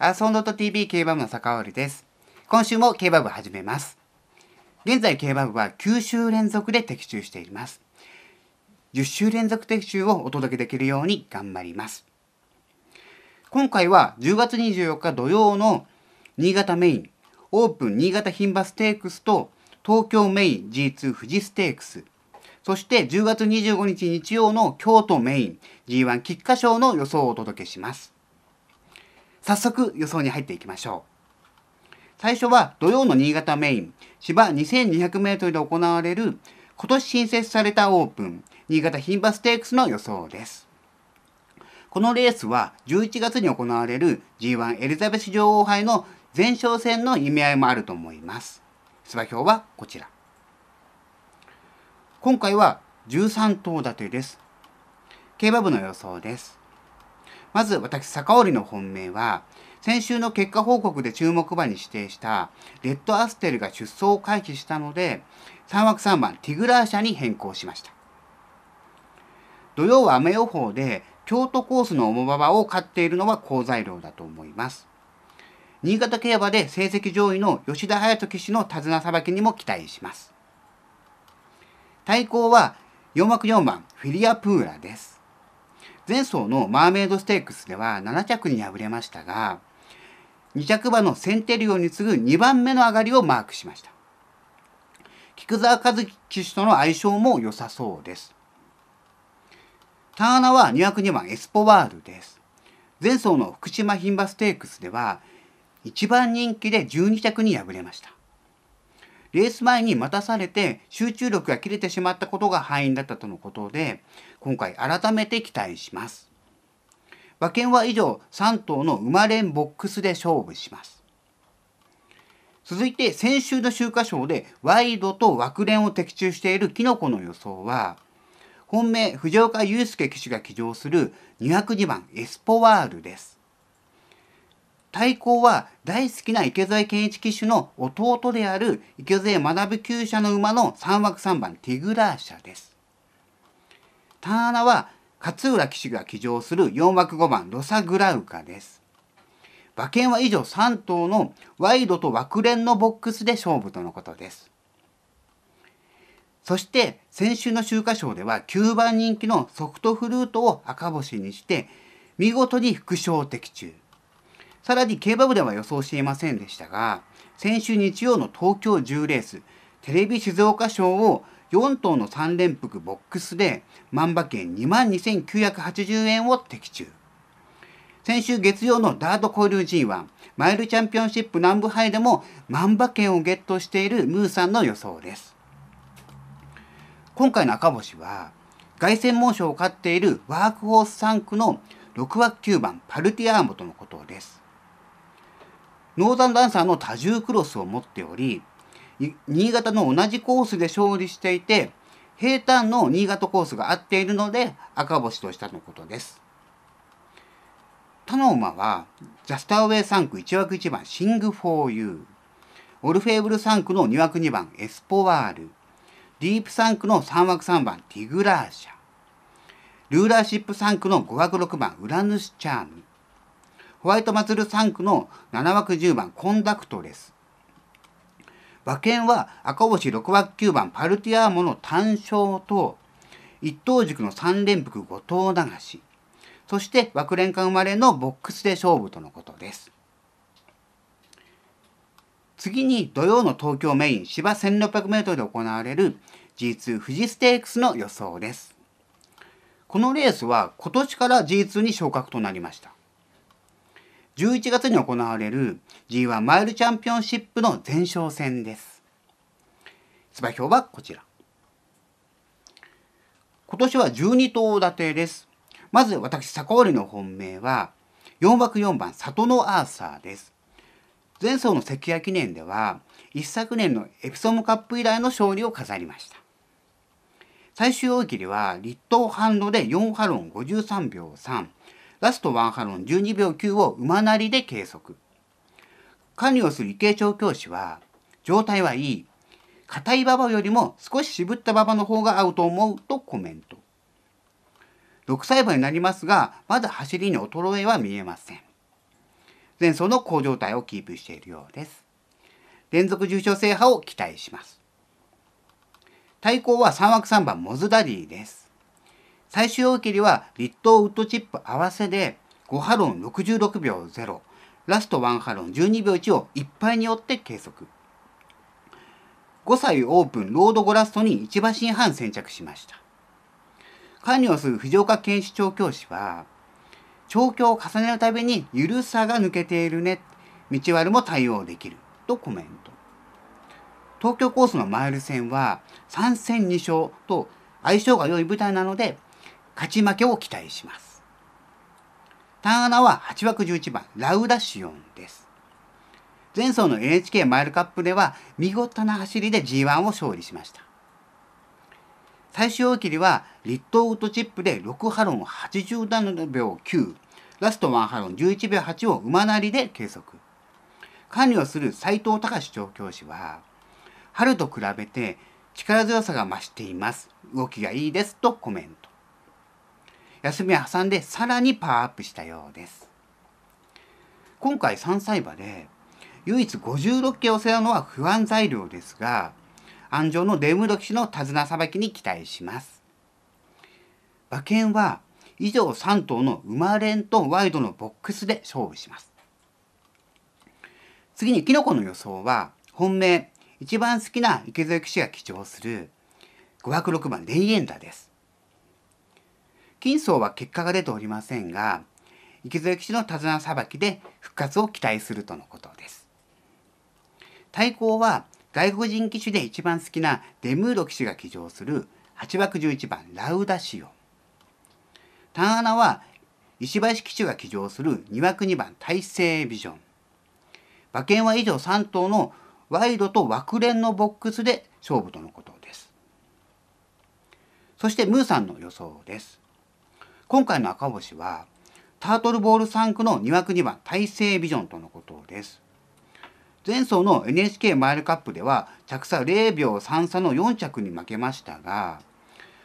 アーソンドット TV 競馬部の坂織です。今週も競馬部始めます。現在競馬部は9週連続で的中しています。10週連続的中をお届けできるように頑張ります。今回は10月24日土曜の新潟メイン、オープン新潟牝馬ステークスと東京メイン G2 富士ステークス、そして10月25日日曜の京都メイン G1 菊花賞の予想をお届けします。早速予想に入っていきましょう。最初は土曜の新潟メイン芝 2200m で行われる今年新設されたオープン新潟牝馬ステークスの予想です。このレースは11月に行われる G1 エリザベス女王杯の前哨戦の意味合いもあると思います。出馬表はこちら。今回は13頭立てです。競馬部の予想です。まず私、坂織の本命は、先週の結果報告で注目馬に指定したレッドアステルが出走を回避したので、3枠3番ティグラー社に変更しました。土曜は雨予報で京都コースの重馬場を勝っているのは好材料だと思います。新潟競馬で成績上位の吉田隼人騎手の手綱さばきにも期待します。対抗は4枠4番フィリアプーラです。前走のマーメイドステークスでは7着に敗れましたが、2着馬のセンテリオに次ぐ2番目の上がりをマークしました。菊沢和樹騎手との相性も良さそうです。ターナは2枠2番エスポワールです。前走の福島牝馬ステークスでは1番人気で12着に敗れました。レース前に待たされて集中力が切れてしまったことが敗因だったとのことで今回改めて期待します。馬券は以上3頭の馬連ボックスで勝負します。続いて先週の秋華賞でワイドと枠連を的中しているキノコの予想は本命藤岡祐介騎手が騎乗する202番エスポワールです。対抗は大好きな池添健一騎手の弟である池添学厩舎の馬の3枠3番ティグラー社です。ターナは勝浦騎手が騎乗する4枠5番ロサグラウカです。馬券は以上3頭のワイドと枠連のボックスで勝負とのことです。そして先週の秋華賞では9番人気のソフトフルートを赤星にして見事に副賞的中。さらに競馬部では予想していませんでしたが先週日曜の東京10レーステレビ静岡賞を4頭の3連複ボックスで万馬券2万2980円を的中先週月曜のダート交流 G1 マイルチャンピオンシップ南部杯でも万馬券をゲットしているムーさんの予想です今回の赤星は凱旋門賞を勝っているワークホース産駒の6枠9番パルティアーモとのことです。ノーザンダンサーの多重クロスを持っており新潟の同じコースで勝利していて平坦の新潟コースが合っているので赤星としたのことです。他の馬はジャスタウェイ産駒1枠1番シング・フォー・ユー。オルフェーブル3区の2枠2番エスポワール。ディープ3区の3枠3番ティグラーシャ。ルーラーシップ3区の5枠6番ウラヌスチャームホワイトマツル3区の7枠10番コンダクトレス。馬券は赤星6枠9番パルティアーモの単勝と一等軸の3連複5頭流し。そして枠連冠生まれのボックスで勝負とのことです。次に土曜の東京メイン芝 1600m で行われる G2 富士ステークスの予想ですこのレースは今年から G2 に昇格となりました11月に行われる G1 マイルチャンピオンシップの前哨戦です。出馬表はこちら。今年は12頭立てです。まず私、坂織の本命は4枠4番里のアーサーです。前走の関谷記念では一昨年のエプソムカップ以来の勝利を飾りました。最終追い切りは立東半路で4ハロン53秒3。ラスト1ハロン12秒9を馬なりで計測。管理をする池江調教師は、状態はいい。硬い馬場よりも少し渋った馬場の方が合うと思うとコメント。6歳馬になりますが、まだ走りに衰えは見えません。前走の好状態をキープしているようです。連続重賞制覇を期待します。対抗は3枠3番モズダディです。最終大切りは立東ウッドチップ合わせで5ハロン66秒0、ラスト1ハロン12秒1をいっぱいによって計測。5歳オープンロードゴラストに1馬身半先着しました。管理をする藤岡健視調教師は、調教を重ねるたびに緩さが抜けているね。道悪も対応できる。とコメント。東京コースのマイル戦は3戦2勝と相性が良い舞台なので勝ち負けを期待します。単穴は8枠11番ラウダシオンです。前走の NHK マイルカップでは見事な走りで G1 を勝利しました。最終大切りはリットウッドチップで6ハロン87秒9ラスト1ハロン11秒8を馬なりで計測。管理をする斉藤隆調教師は春と比べて力強さが増しています。動きがいいですとコメント。休みを挟んでさらにパワーアップしたようです。今回3歳馬で唯一56系を背負うのは不安材料ですが安城のデムロ騎士の手綱さばきに期待します。馬券は以上3頭の馬連とワイドのボックスで勝負します。次にキノコの予想は本命一番好きな池添騎士が騎乗する5枠6番レイエンダーです。金層は結果が出ておりませんが池添騎士の手綱さばきで復活を期待するとのことです。対抗は外国人騎手で一番好きなデムーロ騎手が騎乗する8枠11番ラウダシオン。単穴は石橋騎手が騎乗する2枠2番大西ビジョン。馬券は以上3頭のワイドと枠連のボックスで勝負とのことです。そしてムーさんの予想です。今回の赤星はタートルボール3区の2枠2番大西ビジョンとのことです。前走の NHK マイルカップでは着差0秒3差の4着に負けましたが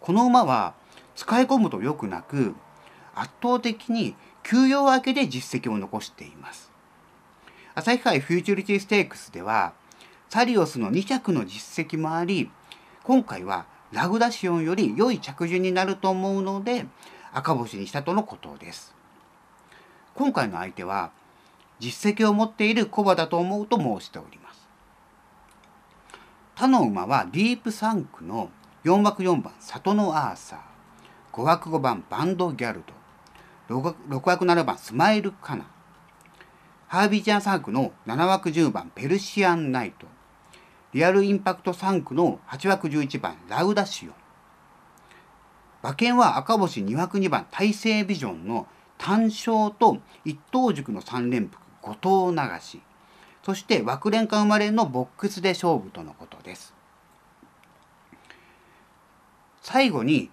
この馬は使い込むと良くなく圧倒的に休養明けで実績を残しています。旭海フューチュリティステークスではサリオスの2着の実績もあり今回はラグダシオンより良い着順になると思うので赤星にしたとのことです。今回の相手は実績を持っているコバだと思うと申しております。他の馬はディープ3区の4枠4番里のアーサー5枠5番バンドギャルド 6, 6枠7番スマイルカナハービージャー3区の7枠10番ペルシアンナイトリアルインパクト3区の8枠11番ラウダシオン馬券は赤星2枠2番大西ビジョンの単勝と一等軸の3連複後藤流し。そして枠連冠生まれのボックスで勝負とのことです。最後に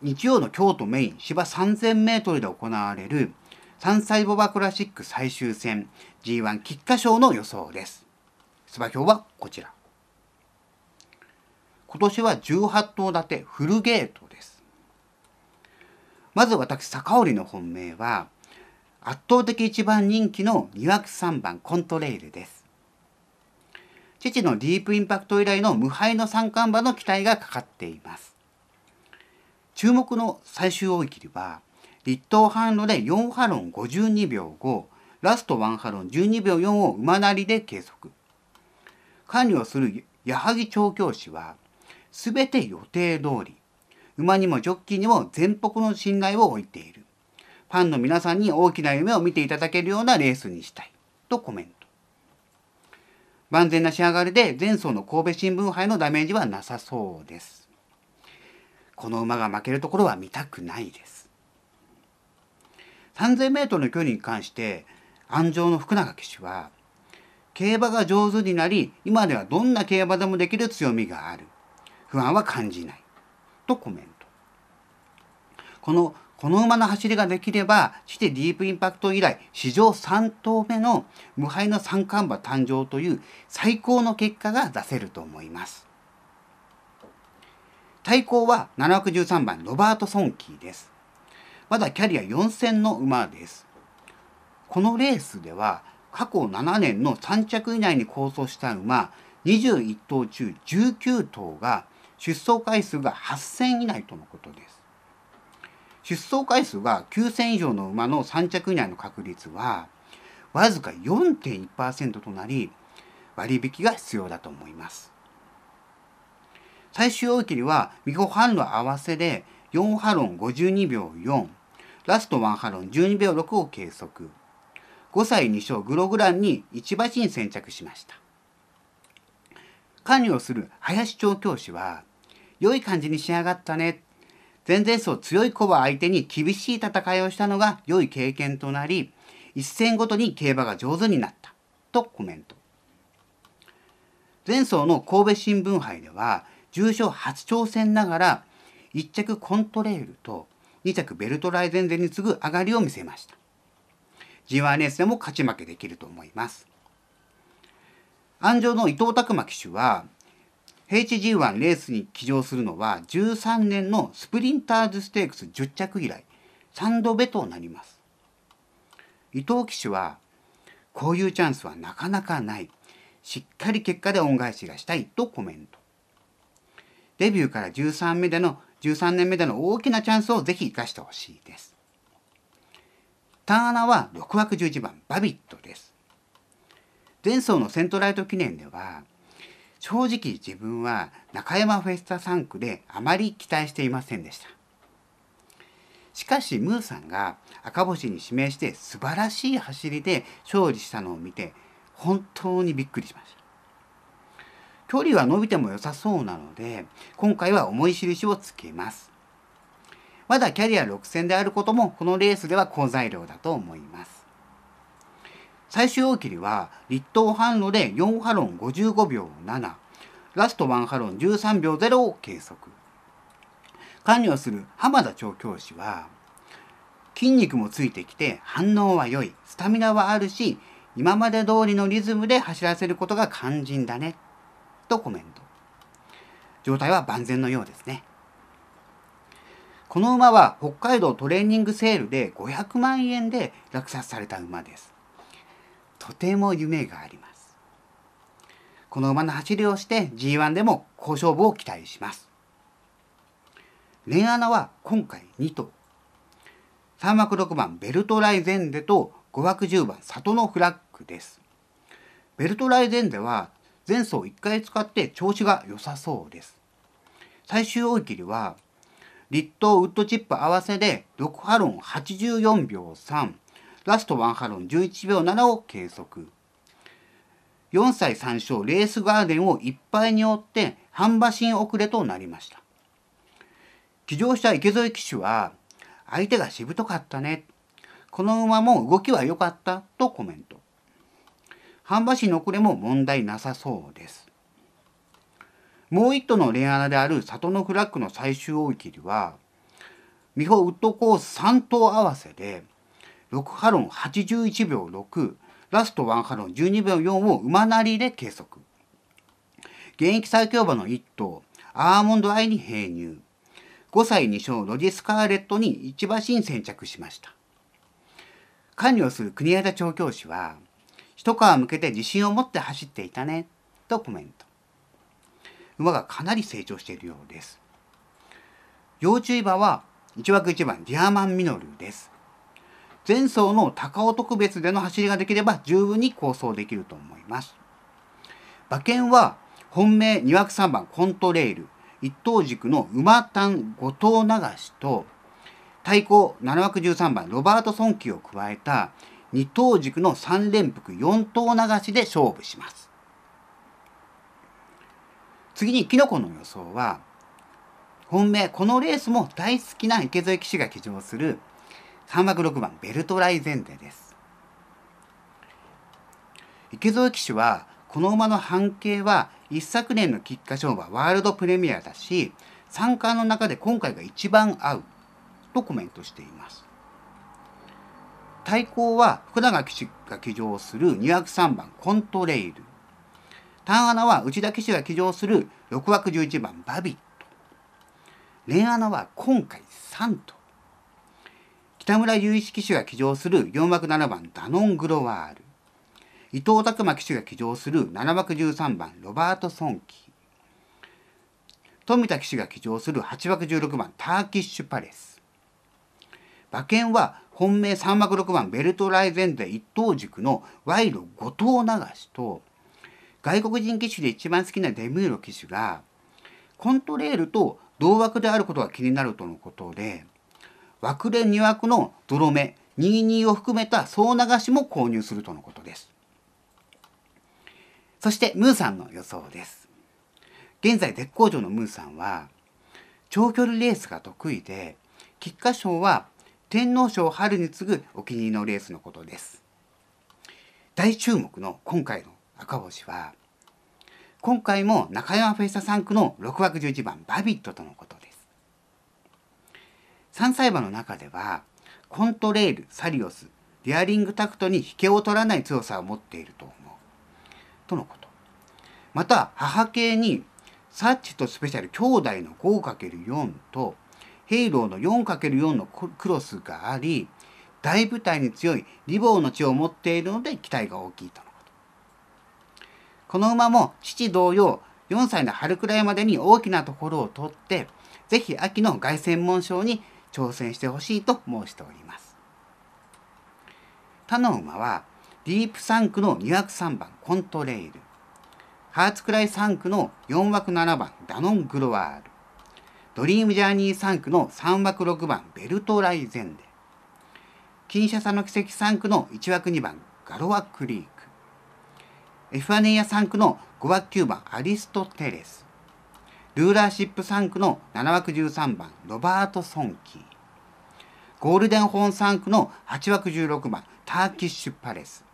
日曜の京都メイン芝 3000m で行われる3歳ボバクラシック最終戦 G1 菊花賞の予想です。出馬表はこちら。今年は18頭立てフルゲートです。まず私坂織の本命は圧倒的一番人気の2枠3番コントレイルです。父のディープインパクト以来の無敗の三冠馬の期待がかかっています。注目の最終追い切りは、立東販路で4ハロン52秒5、ラスト1ハロン12秒4を馬なりで計測。管理をする矢作調教師は、すべて予定通り、馬にもジョッキーにも全幅の信頼を置いている。ファンの皆さんに大きな夢を見ていただけるようなレースにしたい。とコメント。万全な仕上がりで前走の神戸新聞杯のダメージはなさそうです。この馬が負けるところは見たくないです。3000m の距離に関して安城の福永騎手は競馬が上手になり今ではどんな競馬でもできる強みがある。不安は感じない。とコメント。このこの馬の走りができれば、してディープインパクト以来、史上3頭目の無敗の三冠馬誕生という最高の結果が出せると思います。対抗は713番ロバート・ソンキーです。まだキャリア4戦の馬です。このレースでは過去7年の3着以内に構想した馬21頭中19頭が出走回数が8戦以内とのことです。出走回数が9000以上の馬の3着以内の確率はわずか4.1%となり割引が必要だと思います。最終大喜利はミホ半路合わせで4ハロン52秒4ラスト1ハロン12秒6を計測5歳2勝グログランに1馬身先着しました管理をする林調教師は良い感じに仕上がったね前々走強い子は相手に厳しい戦いをしたのが良い経験となり一戦ごとに競馬が上手になった。とコメント。前走の神戸新聞杯では重賞初挑戦ながら1着コントレールと2着ベルトライゼンゼに次ぐ上がりを見せました。G1 レースでも勝ち負けできると思います。安城の伊藤拓磨騎手は HG1 レースに騎乗するのは13年のスプリンターズステークス10着以来3度目となります伊藤騎手はこういうチャンスはなかなかないしっかり結果で恩返しがしたいとコメントデビューから13目での13年目での大きなチャンスをぜひ生かしてほしいです。ターナは6枠11番バビットです。前走のセントライト記念では正直自分は中山フェスタ3区であまり期待していませんでした。しかしムーさんが赤星に指名して素晴らしい走りで勝利したのを見て本当にびっくりしました。距離は伸びても良さそうなので今回は重い印をつけますまだキャリア6戦であることもこのレースでは好材料だと思います最終大切りは立東半路で4ハロン55秒7ラスト1ハロン13秒0を計測。関与する浜田調教師は筋肉もついてきて反応は良い。スタミナはあるし今まで通りのリズムで走らせることが肝心だね。とコメント。状態は万全のようですね。この馬は北海道トレーニングセールで500万円で落札された馬です。とても夢があります。この馬の走りをして G1 でも好勝負を期待します。レンアナは今回2頭。3枠6番ベルトライゼンデと5枠10番里のフラッグです。ベルトライゼンデは前走1回使って調子が良さそうです。最終追い切りは立東ウッドチップ合わせで6ハロン84秒3ラスト1ハロン11秒7を計測。4歳3勝レースガーデンをいっぱいに追って半馬身遅れとなりました。騎乗した池添騎手は相手がしぶとかったね。この馬も動きは良かったとコメント。半馬市の遅れも問題なさそうです。もう一頭のレアナである里のフラッグの最終追い切りは、美穂ウッドコース3頭合わせで、6ハロン81秒6、ラスト1ハロン12秒4を馬なりで計測。現役最強馬の1頭、アーモンドアイに併入。5歳2勝ロジスカーレットに1馬身先着しました。管理をする国枝調教師は、一皮向けて自信を持って走っていたねとコメント馬がかなり成長しているようです要注意馬は1枠1番ディアマンミノルです前走の高尾特別での走りができれば十分に構想できると思います馬券は本命2枠3番コントレール一等軸の馬単5頭流しと対抗7枠13番ロバートソンキを加えた二等軸の3連複4等流しで勝負します。次にキノコの予想は本命このレースも大好きな池添騎手が騎乗する3枠6番ベルトライゼンデです。池添騎手はこの馬の半径は一昨年の菊花賞馬ワールドプレミアだし三冠の中で今回が一番合うとコメントしています。対抗は福永騎手が騎乗する2枠3番コントレイル。単穴は内田騎手が騎乗する6枠11番バビット。連穴は今回3と北村雄一騎手が騎乗する4枠7番ダノングロワール。伊藤拓磨騎手が騎乗する7枠13番ロバート・ソンキ富田騎手が騎乗する8枠16番ターキッシュパレス。馬券は本命3枠6番ベルトライゼンデ一等軸の賄賂後藤流しと外国人騎手で一番好きなデミーロ騎手がコントレールと同枠であることが気になるとのことで枠連2枠の泥目22を含めた総流しも購入するとのことです。そしてムーさんの予想です。現在絶好調のムーさんは長距離レースが得意で菊花賞は天皇賞春に次ぐお気に入りのレースのことです。大注目の今回の赤星は今回も中山フェイサ3区の6枠11番バビットとのこと。3歳馬の中ではコントレールサリオスデアリングタクトに引けを取らない強さを持っていると思う。とのこと。また母系にサッチとスペシャル兄弟の 5×4 とヘイローの 4×4 のクロスがあり大舞台に強いリボーの血を持っているので期待が大きいとのこと。この馬も父同様4歳の春くらいまでに大きなところを取ってぜひ秋の凱旋門賞に挑戦してほしいと申しております。他の馬はディープ3区の2枠3番コントレイル。ハーツクライ3区の4枠7番ダノン・グロワール。ドリームジャーニー3区の3枠6番ベルトライゼンデ。金シャサの奇跡3区の1枠2番ガロワ・クリーク。エファネイア3区の5枠9番アリストテレス。ルーラーシップ3区の7枠13番ロバート・ソンキー。ゴールデンホーン3区の8枠16番ターキッシュ・パレス。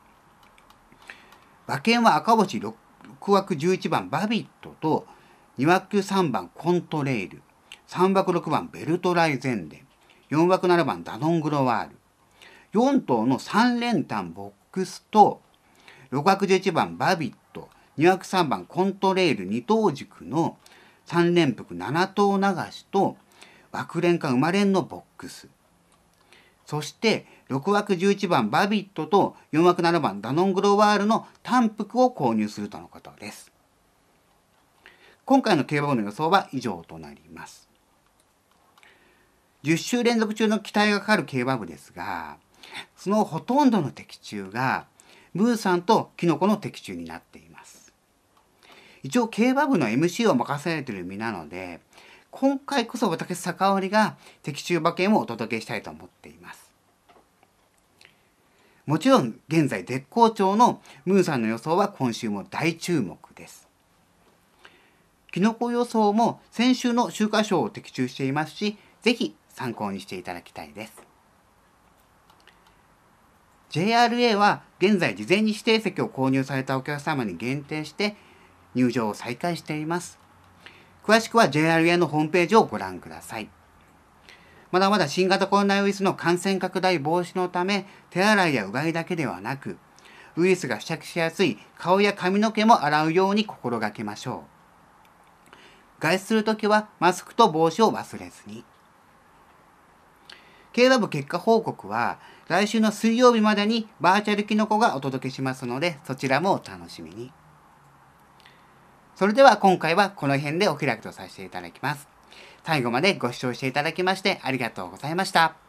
馬券は赤星6 6枠11番バビットと2枠3番コントレール。3枠6番ベルトライゼンデン。4枠7番ダノングロワール。4頭の3連単ボックスと6枠11番バビット。2枠3番コントレール2等軸の3連複7頭流しと枠連か馬連のボックスそして6枠11番バビットと4枠7番ダノングロワールの単服を購入するとのことです。今回の競馬部の予想は以上となります。10週連続中の期待がかかる競馬部ですが、そのほとんどの的中がムーさんとキノコの的中になっています。一応競馬部の MC を任されている身なので、今回こそ私坂織が的中馬券をお届けしたいと思っています。もちろん現在絶好調のムーさんの予想は今週も大注目です。キノコ予想も先週の週刊賞を的中していますし、ぜひ参考にしていただきたいです。JRA は現在事前に指定席を購入されたお客様に限定して入場を再開しています。詳しくは JRA のホームページをご覧ください。まだまだ新型コロナウイルスの感染拡大防止のため、手洗いやうがいだけではなく、ウイルスが付着しやすい顔や髪の毛も洗うように心がけましょう。外出するときはマスクと帽子を忘れずに。競馬部結果報告は来週の水曜日までにバーチャルキノコがお届けしますのでそちらもお楽しみに。それでは今回はこの辺でお開きとさせていただきます。最後までご視聴していただきましてありがとうございました。